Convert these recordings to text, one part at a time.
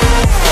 Música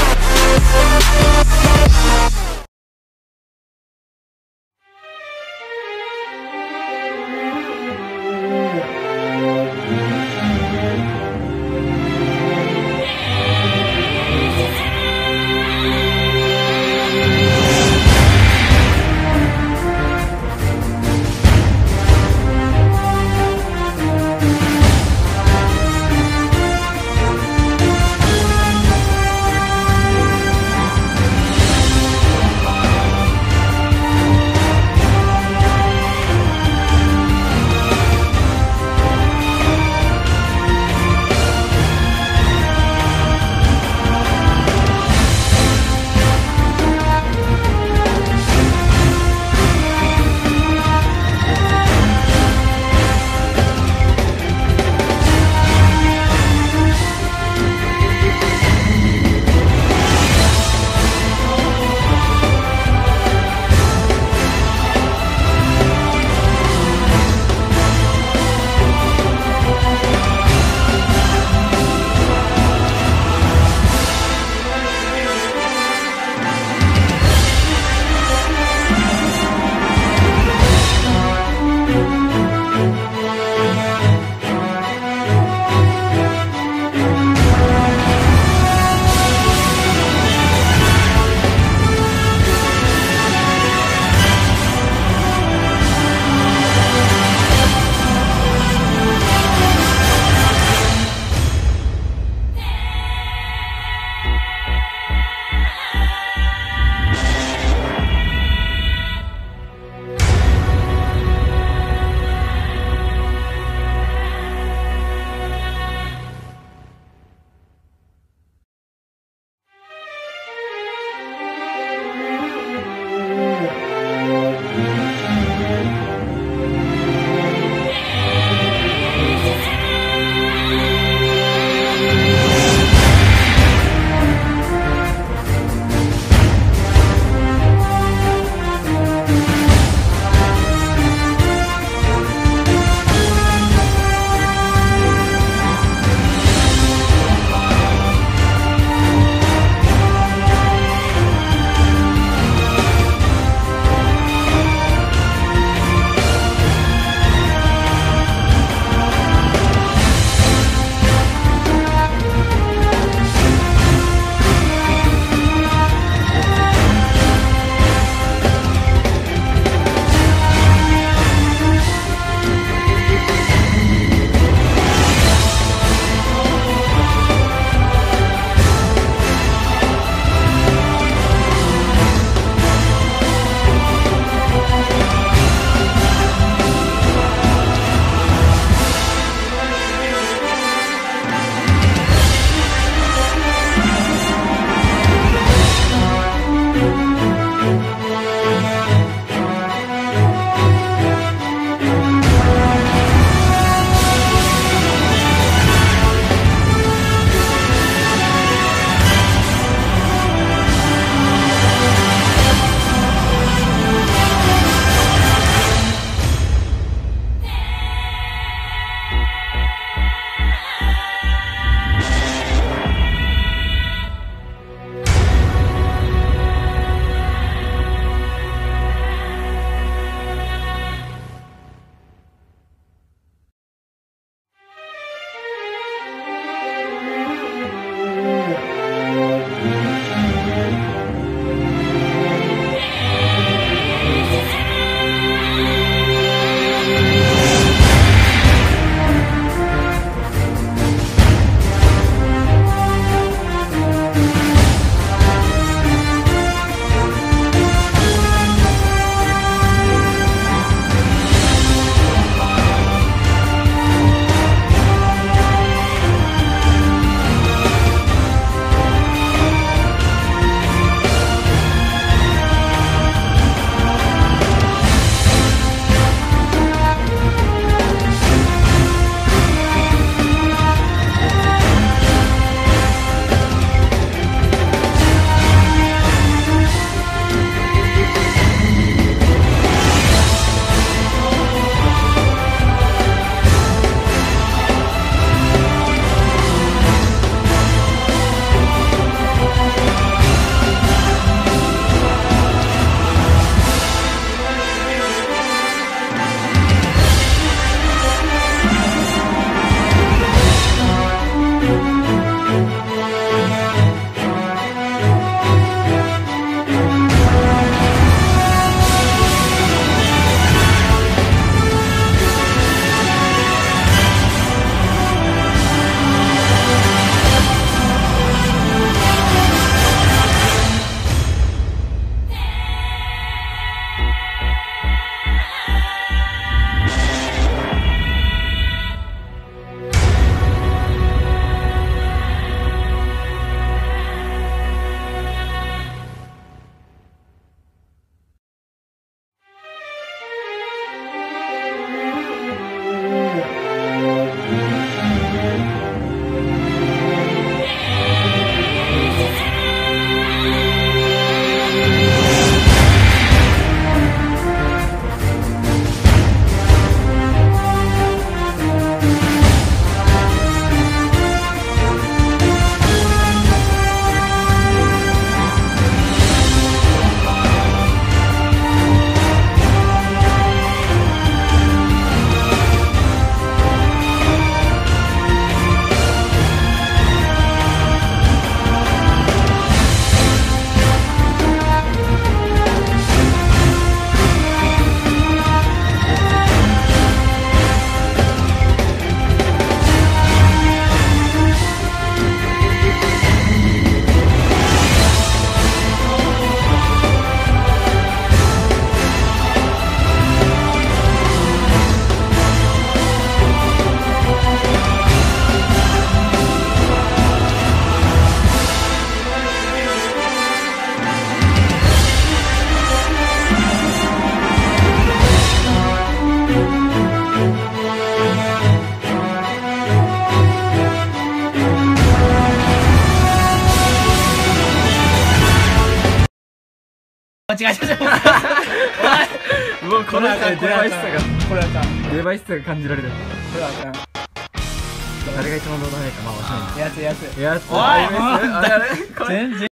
間違えちゃった。うわこの人デこれあかんバイスさがこれあかん。こデバイスさが感じられる。れあかん誰が一番どうだめかまあわかんないやつやついやつおい。全然